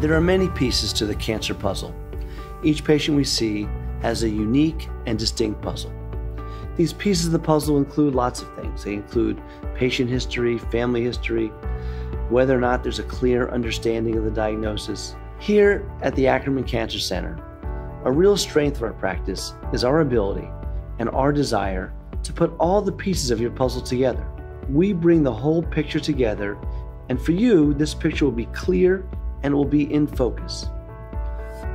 There are many pieces to the cancer puzzle. Each patient we see has a unique and distinct puzzle. These pieces of the puzzle include lots of things. They include patient history, family history, whether or not there's a clear understanding of the diagnosis. Here at the Ackerman Cancer Center, a real strength of our practice is our ability and our desire to put all the pieces of your puzzle together. We bring the whole picture together, and for you, this picture will be clear and will be in focus.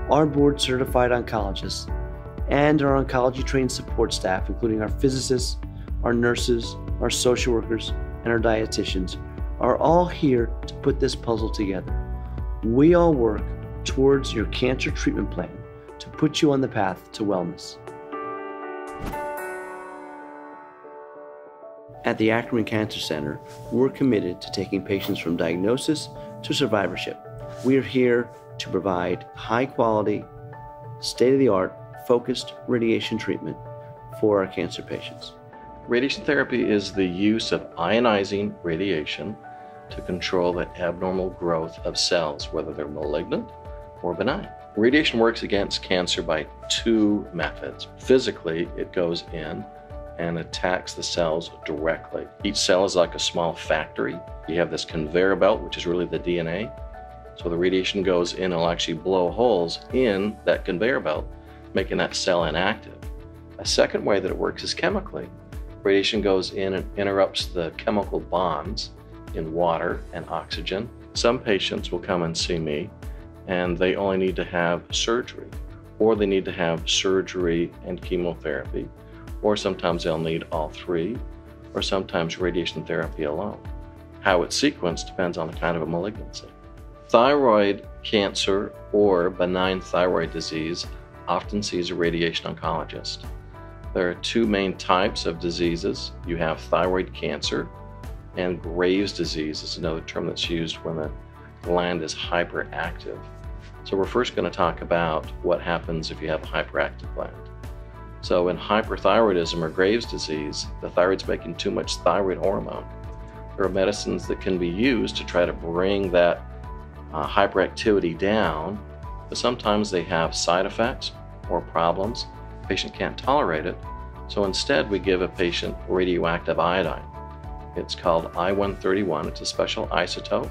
Our board certified oncologists and our oncology trained support staff, including our physicists, our nurses, our social workers, and our dietitians, are all here to put this puzzle together. We all work towards your cancer treatment plan to put you on the path to wellness. At the Ackerman Cancer Center, we're committed to taking patients from diagnosis to survivorship. We are here to provide high quality, state of the art, focused radiation treatment for our cancer patients. Radiation therapy is the use of ionizing radiation to control the abnormal growth of cells, whether they're malignant or benign. Radiation works against cancer by two methods. Physically, it goes in and attacks the cells directly. Each cell is like a small factory. You have this conveyor belt, which is really the DNA. So the radiation goes in it'll actually blow holes in that conveyor belt, making that cell inactive. A second way that it works is chemically. Radiation goes in and interrupts the chemical bonds in water and oxygen. Some patients will come and see me and they only need to have surgery, or they need to have surgery and chemotherapy, or sometimes they'll need all three, or sometimes radiation therapy alone. How it's sequenced depends on the kind of a malignancy. Thyroid cancer or benign thyroid disease often sees a radiation oncologist. There are two main types of diseases. You have thyroid cancer, and Graves' disease is another term that's used when the gland is hyperactive. So we're first going to talk about what happens if you have a hyperactive gland. So in hyperthyroidism or Graves' disease, the thyroid's making too much thyroid hormone. There are medicines that can be used to try to bring that uh, hyperactivity down, but sometimes they have side effects or problems. The patient can't tolerate it. So instead, we give a patient radioactive iodine. It's called I-131. It's a special isotope.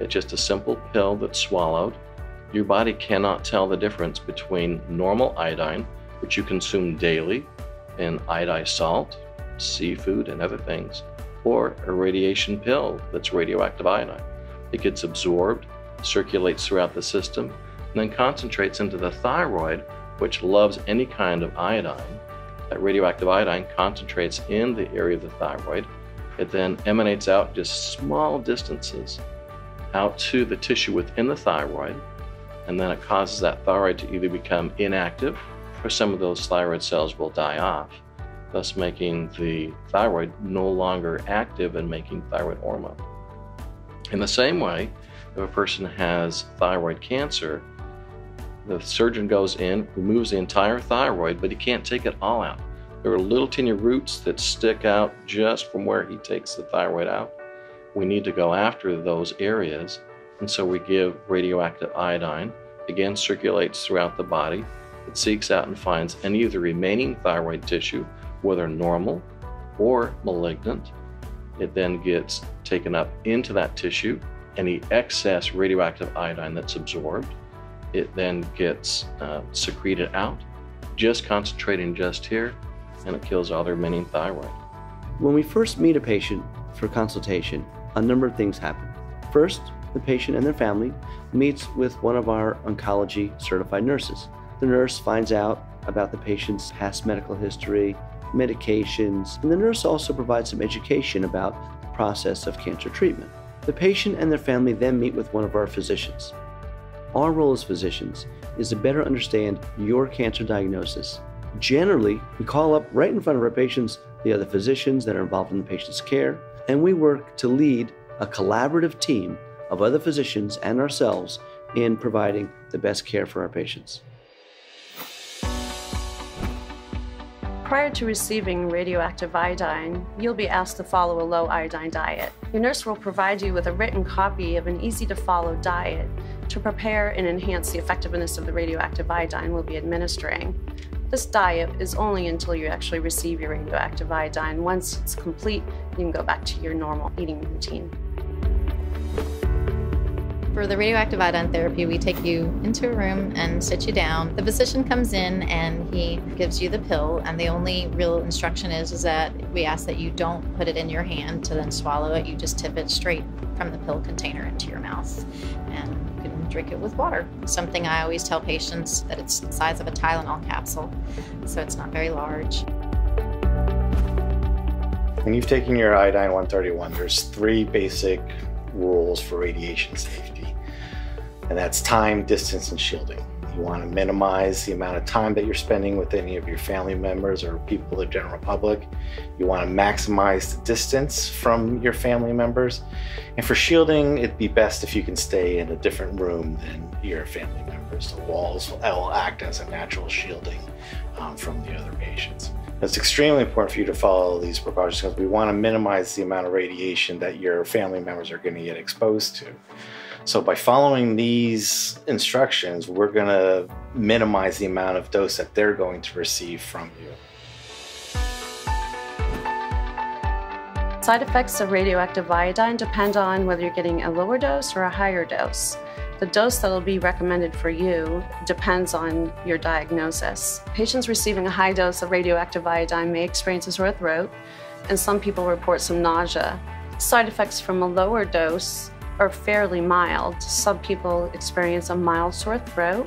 It's just a simple pill that's swallowed. Your body cannot tell the difference between normal iodine, which you consume daily in iodized salt, seafood, and other things, or a radiation pill that's radioactive iodine. It gets absorbed, circulates throughout the system, and then concentrates into the thyroid, which loves any kind of iodine. That radioactive iodine concentrates in the area of the thyroid it then emanates out just small distances out to the tissue within the thyroid, and then it causes that thyroid to either become inactive or some of those thyroid cells will die off, thus making the thyroid no longer active and making thyroid hormone. In the same way, if a person has thyroid cancer, the surgeon goes in, removes the entire thyroid, but he can't take it all out. There are little tiny roots that stick out just from where he takes the thyroid out. We need to go after those areas, and so we give radioactive iodine. Again, circulates throughout the body. It seeks out and finds any of the remaining thyroid tissue, whether normal or malignant. It then gets taken up into that tissue. Any excess radioactive iodine that's absorbed, it then gets uh, secreted out. Just concentrating just here, and it kills all their remaining thyroid. When we first meet a patient for consultation, a number of things happen. First, the patient and their family meets with one of our oncology certified nurses. The nurse finds out about the patient's past medical history, medications, and the nurse also provides some education about the process of cancer treatment. The patient and their family then meet with one of our physicians. Our role as physicians is to better understand your cancer diagnosis Generally, we call up right in front of our patients the other physicians that are involved in the patient's care, and we work to lead a collaborative team of other physicians and ourselves in providing the best care for our patients. Prior to receiving radioactive iodine, you'll be asked to follow a low iodine diet. Your nurse will provide you with a written copy of an easy to follow diet to prepare and enhance the effectiveness of the radioactive iodine we'll be administering. This diet is only until you actually receive your radioactive iodine. Once it's complete, you can go back to your normal eating routine. For the radioactive iodine therapy, we take you into a room and sit you down. The physician comes in and he gives you the pill, and the only real instruction is, is that we ask that you don't put it in your hand to then swallow it. You just tip it straight from the pill container into your mouth. And you can drink it with water. Something I always tell patients that it's the size of a Tylenol capsule, so it's not very large. When you've taken your iodine 131, there's three basic rules for radiation safety, and that's time, distance, and shielding. You want to minimize the amount of time that you're spending with any of your family members or people, the general public. You want to maximize the distance from your family members. And for shielding, it'd be best if you can stay in a different room than your family members. The walls will act as a natural shielding um, from the other patients. It's extremely important for you to follow these precautions because we want to minimize the amount of radiation that your family members are going to get exposed to. So by following these instructions, we're going to minimize the amount of dose that they're going to receive from you. Side effects of radioactive iodine depend on whether you're getting a lower dose or a higher dose. The dose that will be recommended for you depends on your diagnosis. Patients receiving a high dose of radioactive iodine may experience a sore throat, and some people report some nausea. Side effects from a lower dose are fairly mild. Some people experience a mild sore throat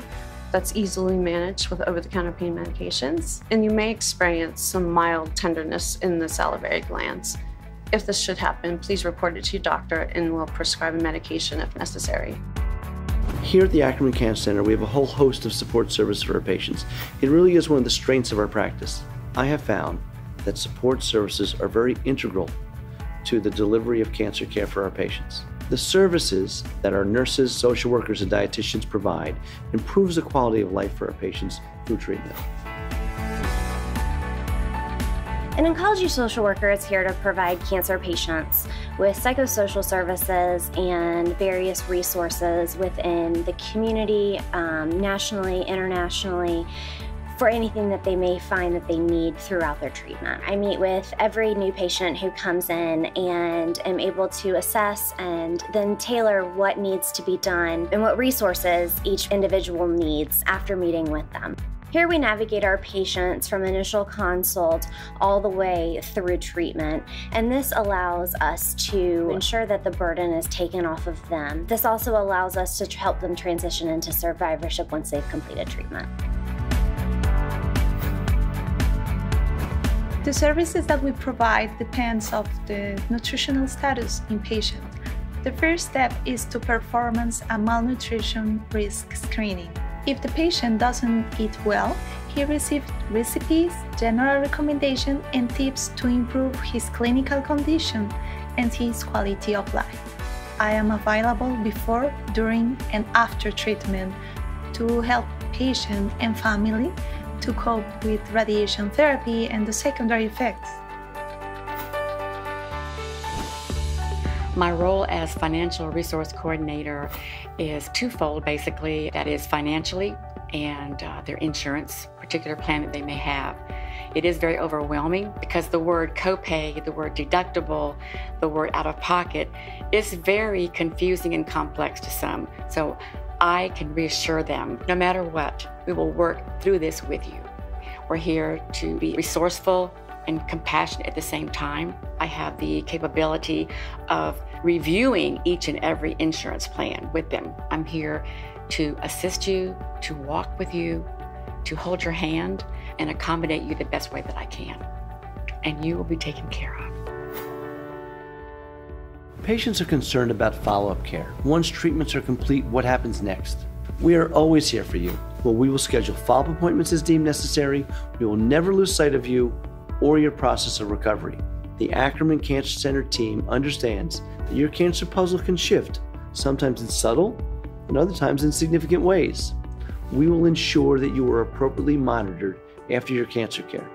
that's easily managed with over-the-counter pain medications, and you may experience some mild tenderness in the salivary glands. If this should happen, please report it to your doctor and we'll prescribe a medication if necessary. Here at the Ackerman Cancer Center, we have a whole host of support services for our patients. It really is one of the strengths of our practice. I have found that support services are very integral to the delivery of cancer care for our patients. The services that our nurses, social workers, and dietitians provide improves the quality of life for our patients through treatment. An oncology social worker is here to provide cancer patients with psychosocial services and various resources within the community, um, nationally, internationally, for anything that they may find that they need throughout their treatment. I meet with every new patient who comes in and am able to assess and then tailor what needs to be done and what resources each individual needs after meeting with them. Here we navigate our patients from initial consult all the way through treatment, and this allows us to ensure that the burden is taken off of them. This also allows us to help them transition into survivorship once they've completed treatment. The services that we provide depends of the nutritional status in patient. The first step is to performance a malnutrition risk screening. If the patient doesn't eat well, he receives recipes, general recommendations, and tips to improve his clinical condition and his quality of life. I am available before, during, and after treatment to help patient and family to cope with radiation therapy and the secondary effects. My role as financial resource coordinator is twofold basically that is, financially and uh, their insurance, particular plan that they may have. It is very overwhelming because the word copay, the word deductible, the word out of pocket is very confusing and complex to some. So I can reassure them no matter what, we will work through this with you. We're here to be resourceful and compassionate at the same time. I have the capability of reviewing each and every insurance plan with them. I'm here to assist you, to walk with you, to hold your hand, and accommodate you the best way that I can. And you will be taken care of. Patients are concerned about follow up care. Once treatments are complete, what happens next? We are always here for you. Well, we will schedule follow up appointments as deemed necessary. We will never lose sight of you or your process of recovery. The Ackerman Cancer Center team understands that your cancer puzzle can shift, sometimes in subtle and other times in significant ways. We will ensure that you are appropriately monitored after your cancer care.